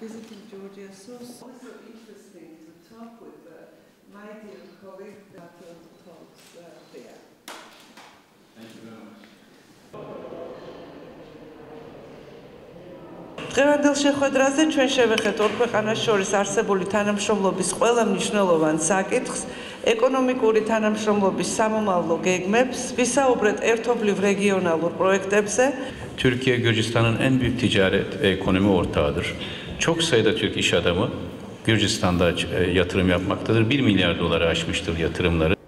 visiting Georgia so also interesting to talk with uh, my dear colleague that uh, talks uh, there. დღევანდელ შეხვედრაზე ჩვენ შევეხეთ ორ ქვეყანას შორის არსებული თანამშრომლობის ყველა მნიშვნელოვან საკითხს, ეკონომიკური თანამშრომლობის სამომავლო გეგმებს, ვისაუბრეთ ერთობლივ regional proyektებზე. Türkiye Gürcistan'ın en büyük ticaret ve ekonomi ortağıdır. Çok sayıda Türk iş adamı Gürcistan'da e, yatırım yapmaktadır. 1 milyar doları aşmıştır yatırımları.